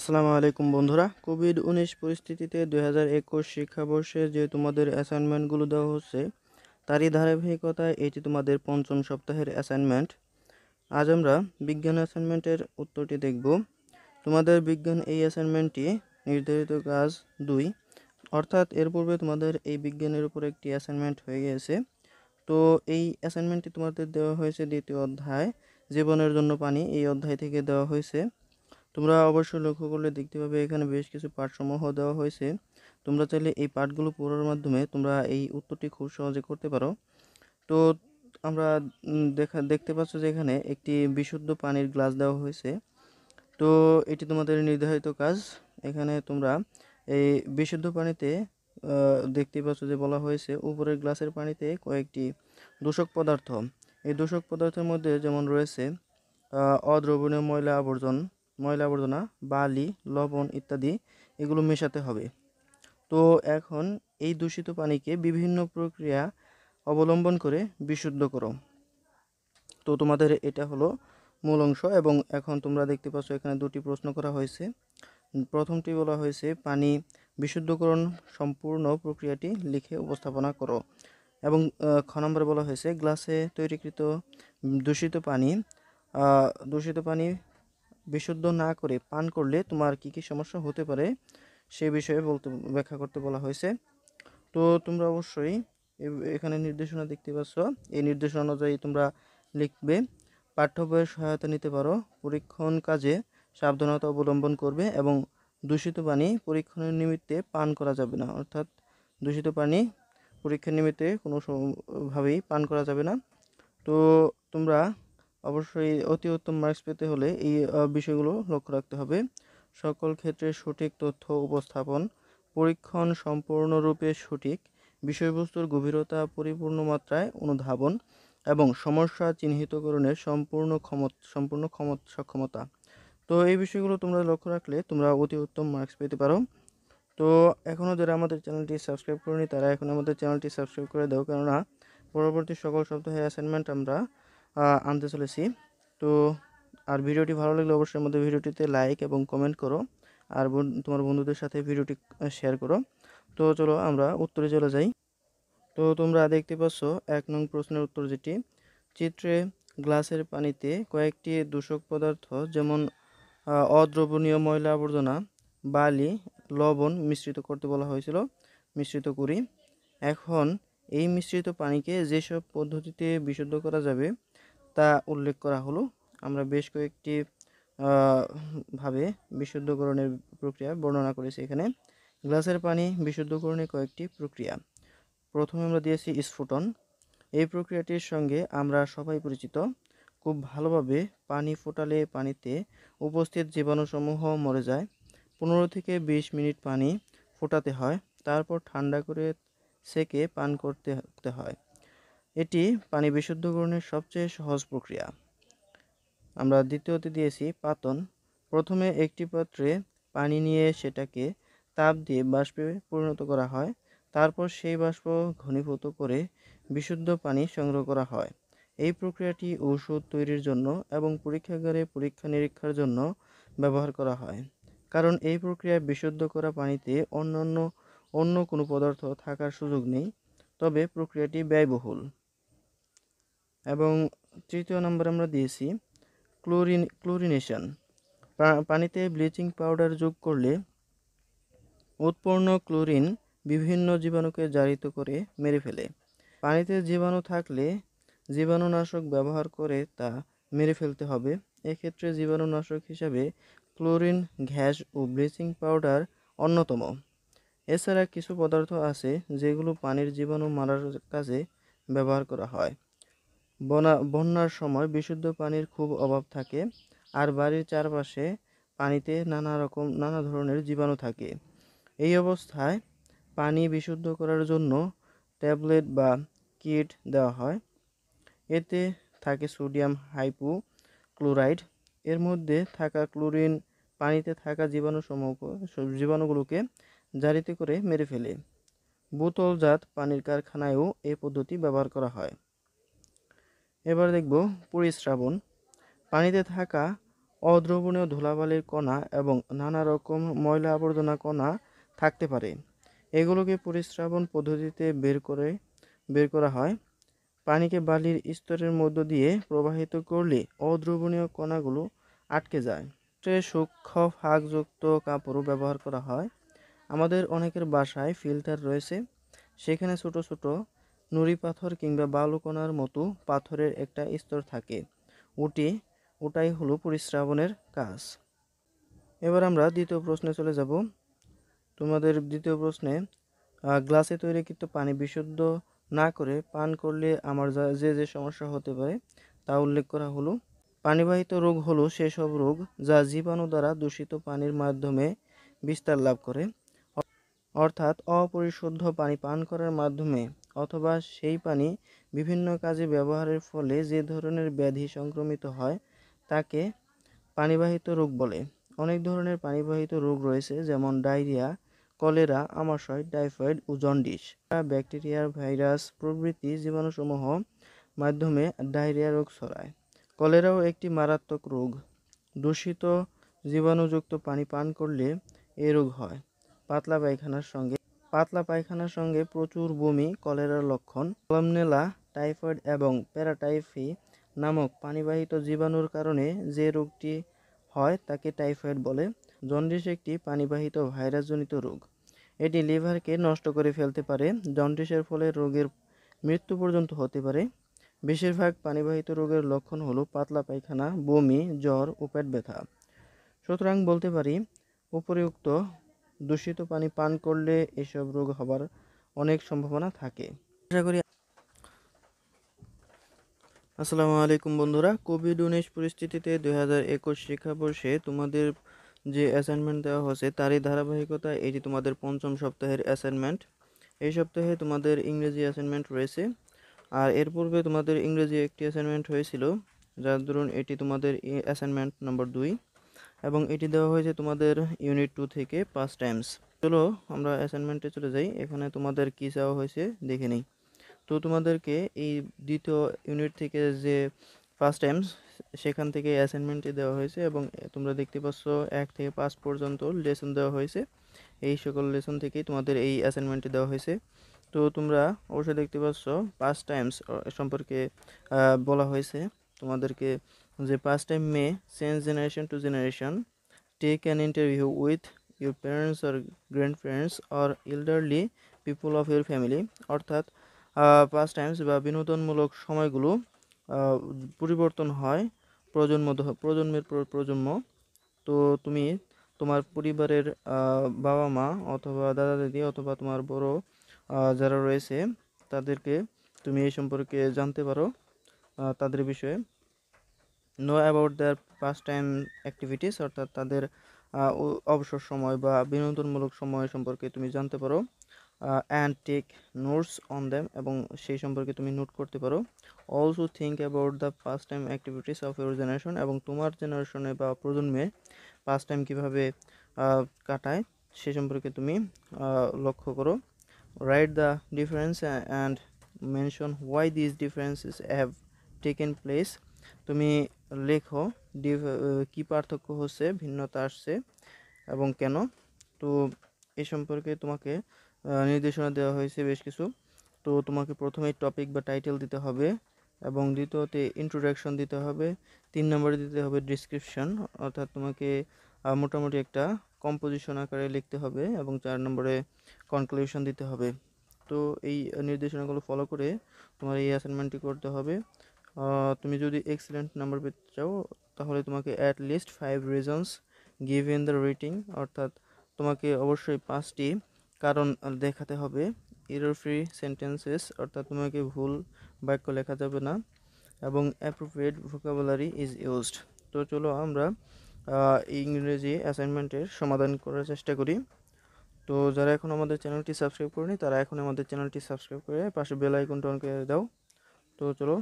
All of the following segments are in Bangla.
আসসালামু আলাইকুম বন্ধুরা। কোভিড উনিশ পরিস্থিতিতে দুই হাজার একুশ শিক্ষাবর্ষে যে তোমাদের অ্যাসাইনমেন্টগুলো দেওয়া হচ্ছে, তারই ধারাবাহিকতায় এটি তোমাদের পঞ্চম সপ্তাহের অ্যাসাইনমেন্ট আজ আমরা বিজ্ঞান অ্যাসাইনমেন্টের উত্তরটি দেখব। তোমাদের বিজ্ঞান এই অ্যাসাইনমেন্টটি নির্ধারিত কাজ দুই, অর্থাৎ এর পূর্বে তোমাদের এই বিজ্ঞানের উপর একটি অ্যাসাইনমেন্ট হয়ে গিয়েছে। তো এই অ্যাসাইনমেন্টটি তোমাদের দেওয়া হয়েছে দ্বিতীয় অধ্যায়, জীবনের জন্য পানি, এই অধ্যায় থেকে দেওয়া হয়েছে। তোমরা অবশ্যই লক্ষ্য করলে দেখতে পাবে এখানে বেশ কিছু পাঠসমূহ দেওয়া হয়েছে। তোমরা চাইলে এই পাঠগুলো পড়ার মাধ্যমে তোমরা এই উত্তরটি খুব সহজে করতে পারো। তো আমরা দেখা, দেখতে পাচ্ছ যে এখানে একটি বিশুদ্ধ পানির গ্লাস দেওয়া হয়েছে। তো এটি তোমাদের নির্ধারিত কাজ। এখানে তোমরা এই বিশুদ্ধ পানিতে দেখতে পাচ্ছ যে বলা হয়েছে, উপরের গ্লাসের পানিতে কয়েকটি দূষক পদার্থ। এই দূষক পদার্থের মধ্যে যেমন রয়েছে অদ্রবণীয় ময়লা আবর্জন ময়লা আবর্জনা, বালি, লবণ ইত্যাদি এগুলো মেশাতে হবে। তো এখন এই দূষিত পানিকে বিভিন্ন প্রক্রিয়া অবলম্বন করে বিশুদ্ধ করো। তো তোমাদের এটা হলো মূল অংশ এবং এখন তোমরা দেখতে পাচ্ছ এখানে দুটি প্রশ্ন করা হয়েছে। প্রথমটি বলা হয়েছে, পানি বিশুদ্ধকরণ সম্পূর্ণ প্রক্রিয়াটি লিখে উপস্থাপনা করো। এবং খ নম্বরে বলা হয়েছে, গ্লাসে তৈরিকৃত দূষিত পানি দূষিত পানি বিশুদ্ধ না করে পান করলে তোমার কি কি সমস্যা হতে পারে সে বিষয়ে বলতে, ব্যাখ্যা করতে বলা হয়েছে। তো তোমরা অবশ্যই এখানে নির্দেশনা দেখতে পাচ্ছ। এই নির্দেশনা অনুযায়ী তোমরা লিখবে, পাঠ্য বইয়ের সহায়তা নিতে পারো, পরীক্ষণ কাজে সাবধানতা অবলম্বন করবে এবং দূষিত পানি পরীক্ষণের নিমিত্তে পান করা যাবে না। অর্থাৎ দূষিত পানি পরীক্ষার নিমিত্তে কোনো ভাবেই পান করা যাবে না। তো তোমরা অবশ্যই অতি উত্তম মার্কস পেতে হলে এই বিষয়গুলো লক্ষ্য রাখতে হবে। সকল ক্ষেত্রে সঠিক তথ্য উপস্থাপন, পরীক্ষণ সম্পূর্ণরূপে সঠিক, বিষয়বস্তুর গভীরতা পরিপূর্ণ মাত্রায় অনুধাবন এবং সমস্যা চিহ্নিতকরণের সম্পূর্ণ ক্ষমতা সম্পূর্ণ ক্ষমতা, সক্ষমতা। তো এই বিষয়গুলো তোমরা লক্ষ্য রাখলে তোমরা অতি উত্তম মার্কস পেতে পারো। তো এখনও যারা আমাদের চ্যানেলটি সাবস্ক্রাইব করেনি তারা এখন আমাদের চ্যানেলটি সাবস্ক্রাইব করে দাও। কেননা পরবর্তী সকল সপ্তাহে অ্যাসাইনমেন্ট আমরা আনতে চলেছি। তো আর ভিডিওটি ভালো লাগলে অবশ্যই আমাদের ভিডিওটিতে লাইক এবং কমেন্ট করো। আর তোমার বন্ধুদের সাথে ভিডিওটি শেয়ার করো। তো চলো আমরা উত্তরে চলে যাই। তো তোমরা দেখতে পাচ্ছ এক নং প্রশ্নের উত্তর যেটি। চিত্রে গ্লাসের পানিতে কয়েকটি দূষক পদার্থ যেমন অদ্রবণীয় ময়লা আবর্জনা, বালি, লবণ মিশ্রিত করতে বলা হয়েছিল, মিশ্রিত করি। এখন এই মিশ্রিত পানিকে যেসব পদ্ধতিতে বিশুদ্ধ করা যাবে তা উল্লেখ করা হলো। আমরা বেশ কয়েকটি ভাবে বিশুদ্ধকরণের প্রক্রিয়া বর্ণনা করেছি এখানে। গ্লাসের পানি বিশুদ্ধকরণের কয়েকটি প্রক্রিয়া। প্রথমে আমরা দিয়েছি স্ফুটন। এই প্রক্রিয়াটির সঙ্গে আমরা সবাই পরিচিত। খুব ভালোভাবে পানি ফোটালে পানিতে উপস্থিত জীবাণুসমূহ মরে যায়। পনেরো থেকে বিশ মিনিট পানি ফোটাতে হয়। তারপর ঠান্ডা করে সেকে পান করতে হয়। এটি পানি বিশুদ্ধকরণের সবচেয়ে সহজ প্রক্রিয়া। আমরা দ্বিতীয়তে দিয়েছি পাতন। প্রথমে একটি পাত্রে পানি নিয়ে সেটাকে তাপ দিয়ে বাষ্পে পরিণত করা হয়। তারপর সেই বাষ্প ঘনীভূত করে বিশুদ্ধ পানি সংগ্রহ করা হয়। এই প্রক্রিয়াটি ঔষধ তৈরির জন্য এবং পরীক্ষাগারে পরীক্ষা নিরীক্ষার জন্য ব্যবহার করা হয়। কারণ এই প্রক্রিয়ায় বিশুদ্ধ করা পানিতে অন্যান্য, অন্য কোনো পদার্থ থাকার সুযোগ নেই। তবে প্রক্রিয়াটি ব্যয়বহুল। এবং তৃতীয় নম্বর আমরা দিয়েছি ক্লোরিন, ক্লোরিনেশন। পানিতে ব্লিচিং পাউডার যোগ করলে উৎপন্ন ক্লোরিন বিভিন্ন জীবাণুকে জারিত করে মেরে ফেলে। পানিতে জীবাণু থাকলে জীবাণুনাশক ব্যবহার করে তা মেরে ফেলতে হবে। এক্ষেত্রে জীবাণুনাশক হিসাবে ক্লোরিন, গ্যাস ও ব্লিচিং পাউডার অন্যতম। এছাড়া কিছু পদার্থ আছে যেগুলো পানির জীবাণু মারার কাজে ব্যবহার করা হয়। বনা বন্যার সময় বিশুদ্ধ পানির খুব অভাব থাকে, আর বাড়ির চারপাশে পানিতে নানা রকম, নানা ধরনের জীবাণু থাকে। এই অবস্থায় পানি বিশুদ্ধ করার জন্য ট্যাবলেট বা কিট দেওয়া হয়। এতে থাকে সোডিয়াম হাইপো ক্লোরাইড এর মধ্যে থাকা ক্লোরিন পানিতে থাকা জীবাণুসমূহ জীবাণুগুলোকে জারিতে করে মেরে ফেলে। বোতলজাত পানির কারখানায়ও এই পদ্ধতি ব্যবহার করা হয়। এবার দেখব পরিস্রাবণ পানিতে থাকা অদ্রবণীয় ধুলাবালির কণা এবং নানা রকম ময়লা আবর্জনা কণা থাকতে পারে। এগুলোকে পরিস্রাবণ পদ্ধতিতে বের করে, বের করা হয়। পানিকে বালির স্তরের মধ্য দিয়ে প্রবাহিত করলে অদ্রবণীয় কণাগুলো আটকে যায়। সূক্ষ্ম ফাঁকযুক্ত কাপড়ও ব্যবহার করা হয়। আমাদের অনেকের বাসায় ফিল্টার রয়েছে। সেখানে ছোট ছোট নুড়ি পাথর কিংবা বালুকণার মতো পাথরের একটা স্তর থাকে। ওটি, ওটাই হলো পরিস্রাবণের কাজ। এবার আমরা দ্বিতীয় প্রশ্নে চলে যাব। তোমাদের দ্বিতীয় প্রশ্নে গ্লাসে তৈরিকৃত পানি বিশুদ্ধ না করে পান করলে আমার যে যে সমস্যা হতে পারে তা উল্লেখ করা হলো। পানিবাহিত রোগ হলো সেসব রোগ যা জীবাণু দ্বারা দূষিত পানির মাধ্যমে বিস্তার লাভ করে। অর্থাৎ অপরিশুদ্ধ পানি পান করার মাধ্যমে অথবা সেই পানি বিভিন্ন কাজে ব্যবহারের ফলে যে ধরনের ব্যাধি সংক্রমিত হয়, তাকে পানিবাহিত রোগ বলে। অনেক ধরনের পানিবাহিত রোগ রয়েছে, যেমন ডায়রিয়া, কলেরা, আমাশয়, টাইফয়েড ও জন্ডিস। ব্যাকটেরিয়া, ভাইরাস প্রভৃতি জীবাণুসমূহ মাধ্যমে ডায়রিয়া রোগ ছড়ায়। কলেরাও একটি মারাত্মক রোগ। দূষিত জীবাণুযুক্ত পানি পান করলে এ রোগ হয়। পাতলা পায়খানার সঙ্গে পাতলা পায়খানার সঙ্গে প্রচুর বমি, কলেরার লক্ষণ, সালমনেলা, টাইফয়েড এবং প্যারাটাইফি নামক পানিবাহিত জীবাণুর কারণে যে রোগটি হয় তাকে টাইফয়েড বলে। জন্ডিস একটি পানিবাহিত ভাইরাসজনিত রোগ। এটি লিভারকে নষ্ট করে ফেলতে পারে। জন্ডিসের ফলে রোগের মৃত্যু পর্যন্ত হতে পারে। বেশিরভাগ পানিবাহিত রোগের লক্ষণ হলো পাতলা পায়খানা, বমি, জ্বর ও পেট ব্যথা। সুতরাং বলতে পারি, উপরিউক্ত দূষিত পানি পান করলে এসব রোগ হবার অনেক সম্ভাবনা থাকে। আশা করি আসসালামু আলাইকুম বন্ধুরা কোভিড উনিশ পরিস্থিতিতে দুই হাজার একুশ শিক্ষাবর্ষে তোমাদের যে অ্যাসাইনমেন্ট দেওয়া হয়েছে তারই ধারাবাহিকতা এটি তোমাদের পঞ্চম সপ্তাহের অ্যাসাইনমেন্ট এই সপ্তাহে তোমাদের ইংরেজি অ্যাসাইনমেন্ট রয়েছে। আর এর পূর্বে তোমাদের ইংরেজি একটি অ্যাসাইনমেন্ট হয়েছিল যার দরুন এটি তোমাদের অ্যাসাইনমেন্ট নম্বর দুই। এবং এটি দেওয়া হয়েছে তোমাদের ইউনিট টু থেকে পাঁচ টাইমস চলো আমরা অ্যাসাইনমেন্টে চলে যাই। এখানে তোমাদের কী চাওয়া হয়েছে দেখে নিই। তো তোমাদেরকে এই দ্বিতীয় ইউনিট থেকে যে ফার্স্ট টাইমস সেখান থেকে অ্যাসাইনমেন্টটি দেওয়া হয়েছে এবং তোমরা দেখতে পাচ্ছ এক থেকে পাঁচ পর্যন্ত লেসন দেওয়া হয়েছে। এই সকল লেসন থেকেই তোমাদের এই অ্যাসাইনমেন্টটি দেওয়া হয়েছে। তো তোমরা অবশ্যই দেখতে পাচ্ছ পাঁচ টাইমস সম্পর্কে বলা হয়েছে তোমাদেরকে। যে পাঁচ time may change generation to generation take an interview with your parents or grandparents or elderly people of your family অর্থাৎ পাঁচ টাইমস বা বিনোদনমূলক সময়গুলো পরিবর্তন হয় প্রজন্ম প্রজন্মের পর, প্রজন্ম। তো তুমি তোমার পরিবারের বাবা মা অথবা দাদা দিদি অথবা তোমার বড় যারা রয়েছে, তাদেরকে তুমি এই সম্পর্কে জানতে পারো তাদের বিষয়ে। Know about their first time activities অর্থাৎ তাদের অবসর সময় বা বিনোদনমূলক সময় সম্পর্কে তুমি জানতে পারো। And take notes on them এবং সেই সম্পর্কে তুমি নোট করতে পারো। Also think about the pastime activities of your generation এবং তোমার জেনারেশনে বা প্রজন্মে ফার্স্ট টাইম কীভাবে কাটায় সে সম্পর্কে তুমি লক্ষ্য করো। Write the difference and mention why this differences have taken place তুমি লেখো কী পার্থক্য হচ্ছে, ভিন্নতা আসছে এবং কেন? তো এ সম্পর্কে তোমাকে নির্দেশনা দেওয়া হয়েছে বেশ কিছু। তো তোমাকে প্রথমে টপিক বা টাইটেল দিতে হবে এবং দ্বিতীয়তে ইন্ট্রোডাকশন দিতে হবে। তিন নম্বরে দিতে হবে ডিসক্রিপশন অর্থাৎ তোমাকে মোটামুটি একটা কম্পোজিশন আকারে লিখতে হবে এবং চার নম্বরে কনক্লুশন দিতে হবে। তো এই নির্দেশনাগুলো ফলো করে তোমার এই অ্যাসাইনমেন্টটি করতে হবে। তুমি যদি এক্সিলেন্ট নাম্বার পেতে চাও, তাহলে তোমাকে at least five reasons give in the rating অর্থাৎ তোমাকে অবশ্যই পাঁচটি কারণ দেখাতে হবে। এরর ফ্রি সেন্টেন্সেস অর্থাৎ তোমাকে ভুল বাক্য লেখা যাবে না এবং অ্যাপ্রোপ্রিয়েট ভোকাবুলারি ইজ ইউজড তো চলো আমরা ইংরেজি অ্যাসাইনমেন্টের সমাধান করার চেষ্টা করি। তো যারা এখন আমাদের চ্যানেলটি সাবস্ক্রাইব করেনি, তারা এখন আমাদের চ্যানেলটি সাবস্ক্রাইব করে পাশে বেল আইকনটা অন করে দাও। তো চলো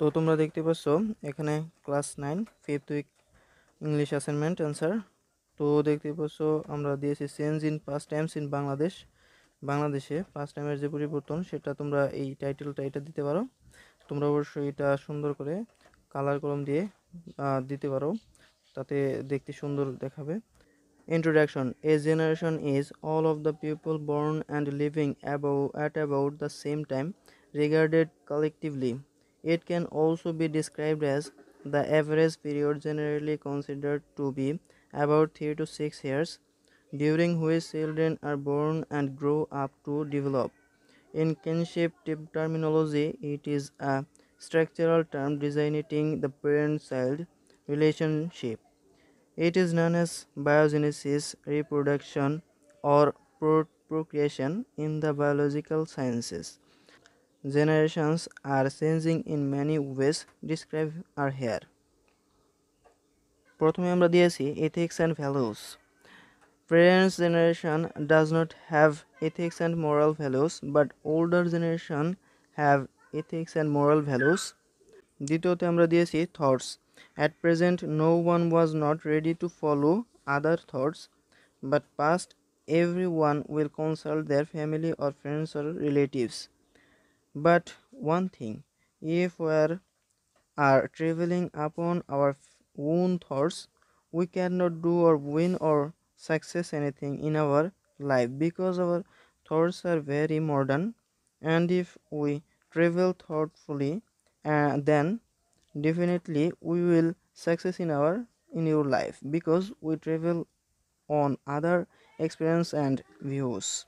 তো তোমরা দেখতে পাচ্ছ এখানে class nine fifth week English assignment answer তো দেখতে পাচ্ছ আমরা দিয়েছি change in pastimes in Bangladesh বাংলাদেশে পাস্ট টাইমের যে পরিবর্তন সেটা তোমরা এই টাইটেলটা এটা দিতে পারো। তোমরা অবশ্যই এটা সুন্দর করে কালার কলম দিয়ে দিতে পারো তাতে দেখতে সুন্দর দেখাবে। Introduction A generation is all of the people born and living above, at about the same time, regarded collectively. It can also be described as the average period generally considered to be about 3 to 6 years, during which children are born and grow up to develop. In kinship terminology, it is a structural term designating the parent child relationship. It is known as biogenesis, reproduction, or pro- procreation in the biological sciences. Generations are changing in many ways described are here. প্রথমে আমরা দিয়েছি ethics and values. Parents' generation does not have ethics and moral values, but older generation have ethics and moral values. দ্বিতীয়তে আমরা দিয়েছি thoughts. At present, no one was not ready to follow other thoughts, but past everyone will consult their family or friends or relatives. But one thing, if we are, traveling upon our own thoughts, we cannot do or win or success anything in our life because our thoughts are very modern. And if we travel thoughtfully uh, then definitely we will success in our in your life because we travel on other experience and views.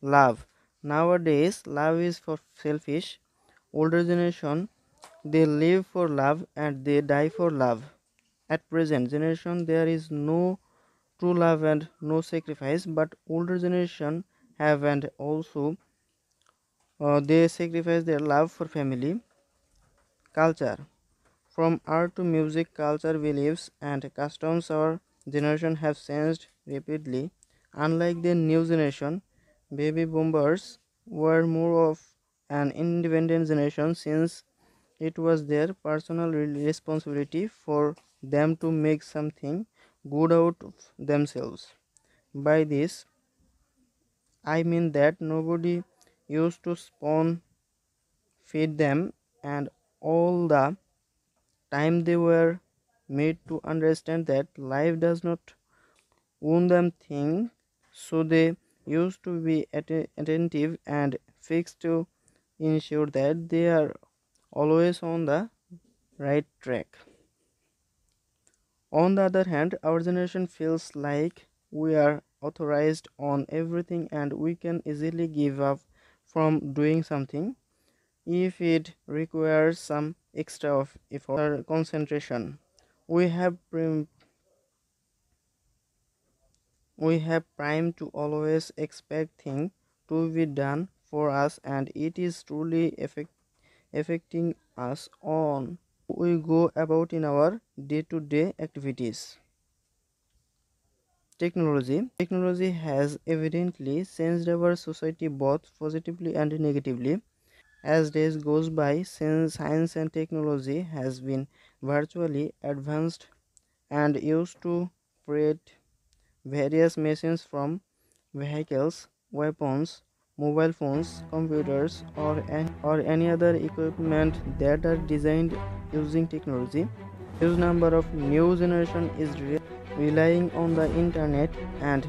Love nowadays love is for selfish. Older generation they live for love and they die for love. At present generation there is no true love and no sacrifice but older generation have and also uh, they sacrifice their love for family culture. From art to music culture beliefs and customs our generation have changed rapidly. Unlike the new generation baby boomers were more of an independent generation since it was their personal responsibility for them to make something good out of themselves. By this i mean that nobody used to spawn feed them and all the time they were made to understand that life does not own them thing so they used to be atten- attentive and fixed to ensure that they are always on the right track. On the other hand our generation feels like we are authorized on everything and we can easily give up from doing something if it requires some extra of effort or concentration. We have we have prime to always expect things to be done for us and it is truly effect, affecting us on we go about in our day-to-day activities. Technology. Technology has evidently changed our society both positively and negatively. As days goes by since science and technology has been virtually advanced and used to create various machines from vehicles weapons mobile phones computers or or any other equipment that are designed using technology. Huge number of new generation is re- relying on the internet and